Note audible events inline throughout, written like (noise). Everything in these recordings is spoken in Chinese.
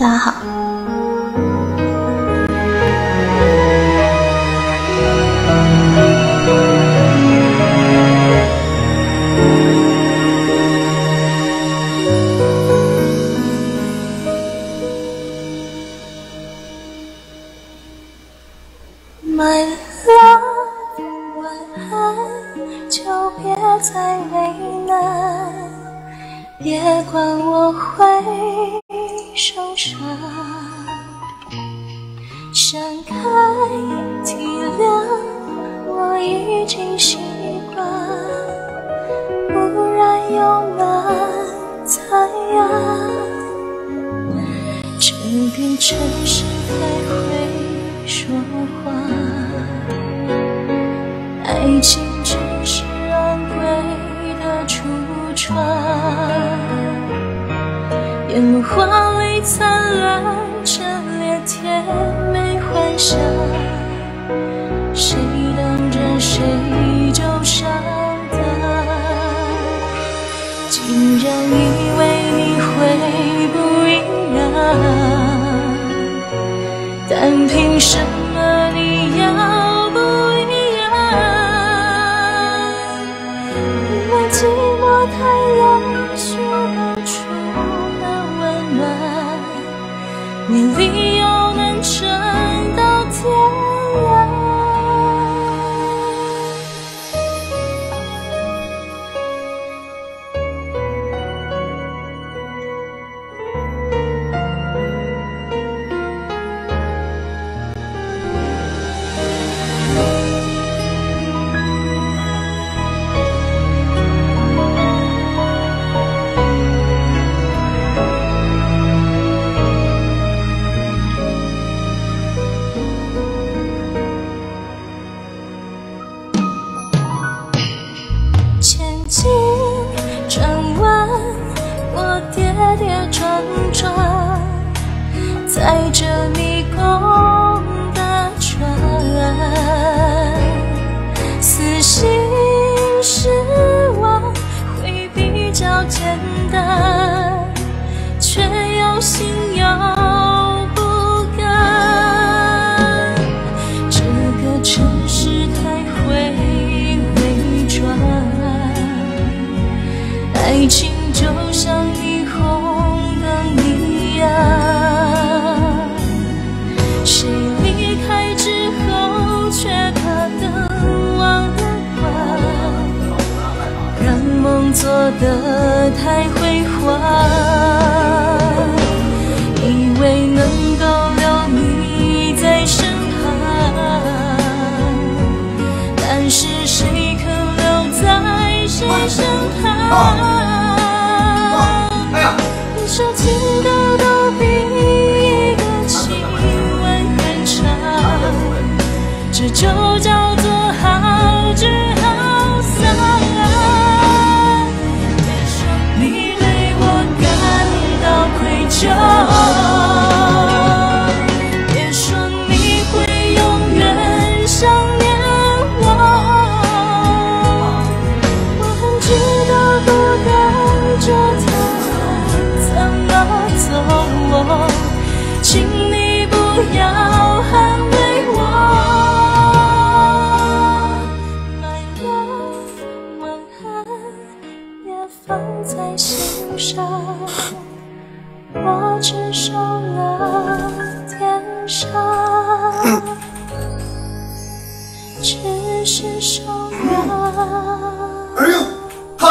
大家好。My love，晚安，就别再为难，别管我会受伤。想开体谅，我已经习惯，不然又难怎样？这个城市还会说话，爱情只是昂贵的橱窗，烟花灿烂。跌跌撞撞，载着迷宫的转，死心失望会比较简单，却又心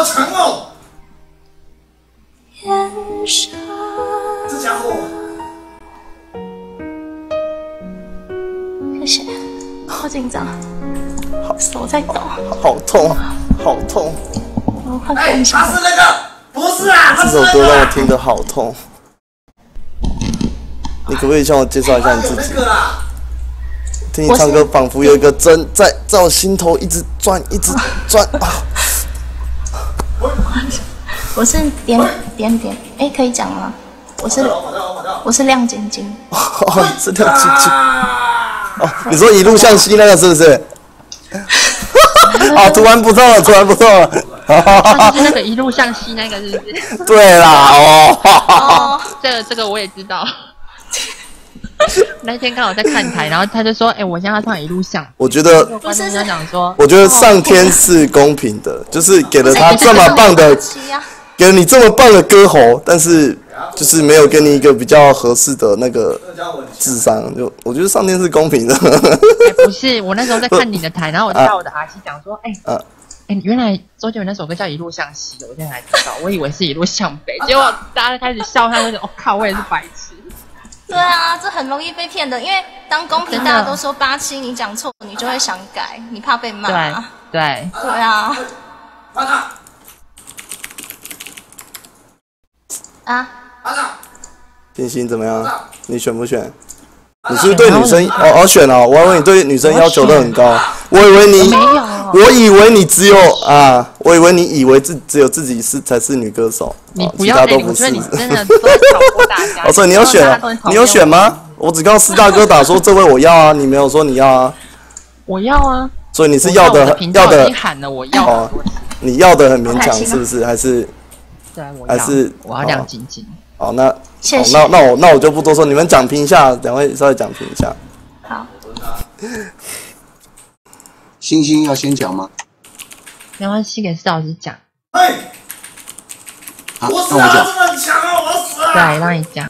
好强哦！天上。这家伙，谢谢，好紧张，手在抖，好痛，好痛！我快哎，他是那个，不是啊，这首歌让我个，听得好痛。你可不可以向我介绍一下你自己听你唱歌，仿佛有一个针在在我心头一直转，一直转啊！(laughs) 我是点点点，哎，可以讲吗？我是我是亮晶晶，(laughs) 哦，是亮晶晶啊！哦，你说一路向西那个是不是？(laughs) 啊，突然不错了，突然不错了。他就是那个一路向西那个，是不是？对啦，哦，哦，这个这个我也知道。那天刚好在看台，然后他就说：“哎、我现在要唱一路向。我觉得，”观众就讲说我觉得上天是公平的，就是给了他这么棒的，给了你这么棒的歌喉，但是就是没有给你一个比较合适的那个智商。就我觉得上天是公平的。哎、不是，我那时候在看你的台，然后我就叫我的阿西讲说：“哎、(laughs) 啊哎、原来周杰伦那首歌叫《一路向西》，我现在才知道，我以为是一路向北，结果大家开始笑他，就说：‘我、靠，我也是白痴。’对啊，这很容易被骗的，因为当公平大家都说八七，你讲错，你就会想改，你怕被骂。对对，对啊，班长，啊，班长，星星怎么样？你选不选？你是不是对女生哦哦选哦？我还以为你对女生要求都很高，我以为你没有，我以为你只有啊，我以为你以为自只有自己是才是女歌手，你不要，哎、他都不是我觉得。你真的都在挑拨大家。(laughs) 哦，所以你有选你有选吗？我只看到四大哥打说这位我要啊，你没有说你要啊，我要啊！所以你是要的要的经喊了，我要。你要的很勉强是不是？还是对，我要，还是我要亮晶晶。哦那谢谢哦那那我那我就不多说，你们讲评一下，两位稍微讲评一下。好，(laughs) 星星要先讲吗？没关系，给施老师讲。嘿，好，我死啊！那我讲这。么强啊！我死啊！对，让你讲。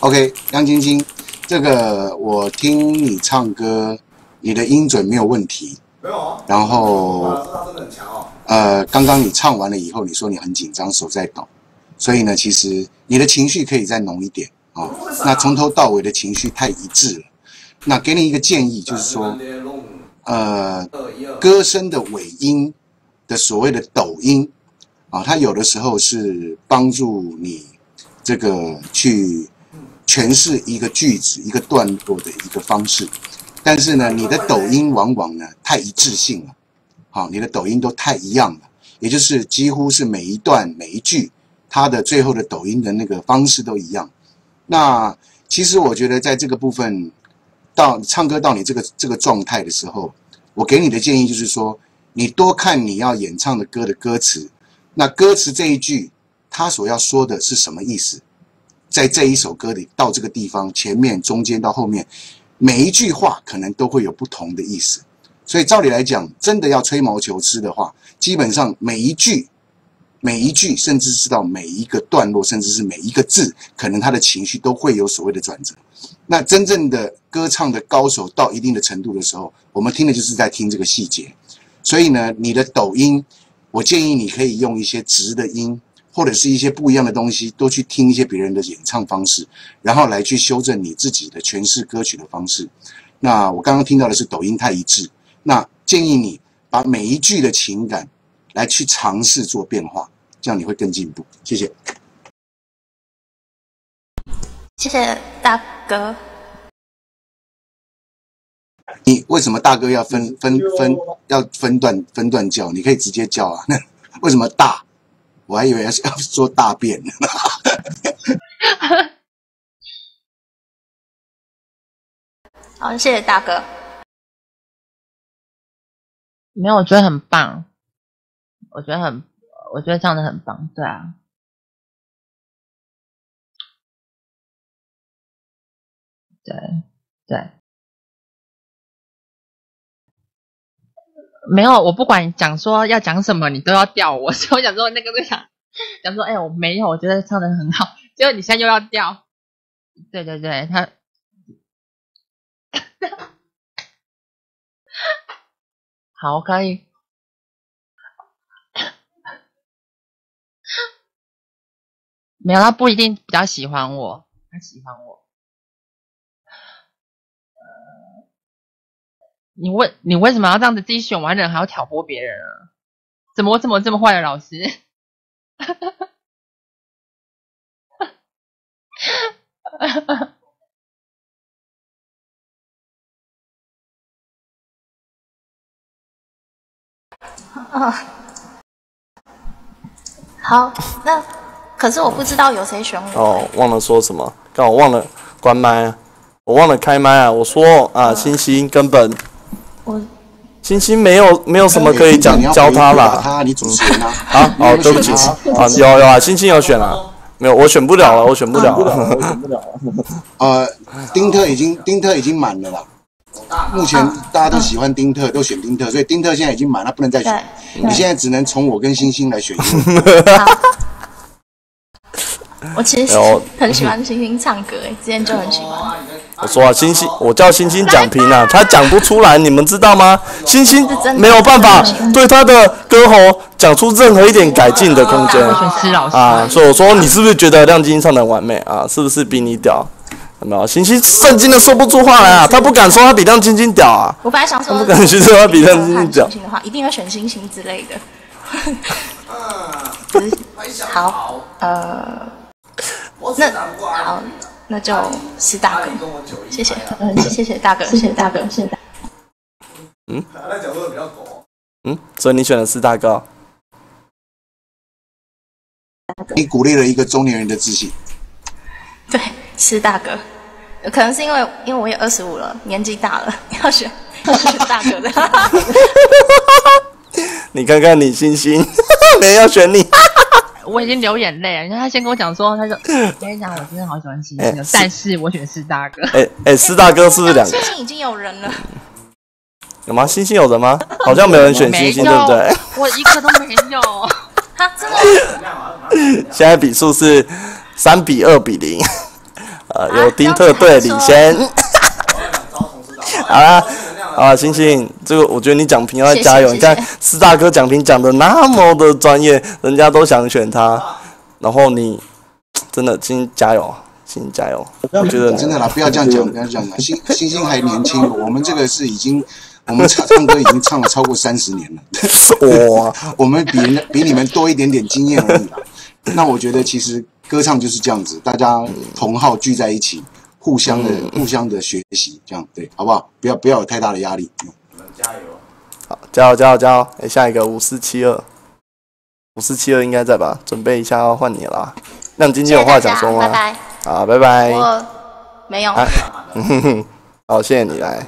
OK，杨晶晶，这个我听你唱歌，你的音准没有问题。没有啊。然，后这他真的很强哦。呃，刚刚你唱完了以后，你说你很紧张，手在抖，所以呢，其实你的情绪可以再浓一点哦。那从头到尾的情绪太一致了。那给你一个建议，就是说，呃，歌声的尾音的所谓的抖音啊，它有的时候是帮助你这个去诠释一个句子、一个段落的一个方式。但是呢，你的抖音往往呢太一致性了，好、你的抖音都太一样了，也就是几乎是每一段每一句，他的最后的抖音的那个方式都一样。那其实我觉得在这个部分，到唱歌到你这个这个状态的时候，我给你的建议就是说，你多看你要演唱的歌的歌词，那歌词这一句，他所要说的是什么意思？在这一首歌里，到这个地方，前面、中间到后面，每一句话可能都会有不同的意思。所以照理来讲，真的要吹毛求疵的话，基本上每一句、每一句，甚至是到每一个段落，甚至是每一个字，可能他的情绪都会有所谓的转折。那真正的歌唱的高手到一定的程度的时候，我们听的就是在听这个细节。所以呢，你的抖音，我建议你可以用一些直的音，或者是一些不一样的东西，多去听一些别人的演唱方式，然后来去修正你自己的诠释歌曲的方式。那我刚刚听到的是抖音太一致，那建议你把每一句的情感来去尝试做变化，这样你会更进步。谢谢。谢谢大哥。你为什么大哥要分分分要分段分段叫？你可以直接叫啊。(laughs) 为什么大？我还以为要要说大便呢。(laughs) 好，谢谢大哥。没有，我觉得很棒，我觉得很，我觉得唱的很棒，对啊。对对，没有，我不管讲说要讲什么，你都要吊我，所以我想说那个就想讲说，哎，我没有，我觉得唱的很好，结果你现在又要吊，对对对，他 (laughs) 好，可以。没有，他不一定比较喜欢我，他喜欢我。呃，你为你为什么要这样子？自己选完人还要挑拨别人啊？怎么我怎么这么坏的老师？嗯，(laughs) 好，那可是我不知道有谁选我。哦，忘了说什么，刚我忘了关麦啊，我忘了开麦啊。我说啊，星星根本我星星没有没有什么可以讲教他啦。他你主持人啊。好，好，对不起，啊，有有啊，星星有选啊，没有，我选不了了，我选不了了了。(laughs) 呃，丁特已经丁特已经满了啦。目前大家都喜欢丁特，都选丁特，所以丁特现在已经满了，不能再选。你现在只能从我跟星星来选 (laughs) (laughs) 我其实很喜欢星星唱歌，哎，之前就很喜欢。我说啊，星星，我叫星星讲评啊，他讲不出来，你们知道吗？星星没有办法对他的歌喉讲出任何一点改进的空间。啊，所以我说你是不是觉得亮晶晶唱的完美啊？是不是比你屌？有没有？星星震惊的说不出话来啊，他不敢说他比亮晶晶屌啊。我本来想说，不敢去说他比亮晶晶屌星星的话，一定要选星星之类的。(laughs) (laughs) 好，呃，那好，那就是大哥，谢谢，嗯，谢谢大哥，谢谢大哥，谢谢大哥。那角度比较狗。嗯，所以你选的是大哥。你鼓励了一个中年人的自信。对，是大哥，可能是因为因为我也二十五了，年纪大了，要选要选大哥的。(laughs) 你看看你星星，(laughs) 没人要选你。我已经流眼泪了。你看他先跟我讲说，他说：“我跟你讲，我真的好喜欢星星的，但是我选四大哥。哎哎，四大哥是不是两个星？星已经有人了，有吗？星星有人吗？好像没有人选星星，对不对？我一个都没有。(laughs) 他，真的 (laughs) 现在比数是三比二比零，呃，丁特队领先。(laughs) 好啦，啊，星星，这个我觉得你讲评要加油。你看四大哥讲评讲的那么的专业，人家都想选他，然后你真的星星加油，星星加油！我觉得真的啦，不要这样讲，不要这样讲。(laughs) 星星星还年轻，我们这个是已经，我们唱唱歌已经唱了超过三十年了。哇，(laughs) 我们比人比你们多一点点经验而已啦。那我觉得其实歌唱就是这样子，大家同好聚在一起，互相的、互相的学习，这样对，好不好？不要不要有太大的压力。嗯加油！好，加油加油加油！哎，下一个五四七二，五四七二应该在吧？准备一下要换你啦。亮晶晶有话想说吗？拜拜。好，拜拜。我没有。啊，(laughs) 好，谢谢你来。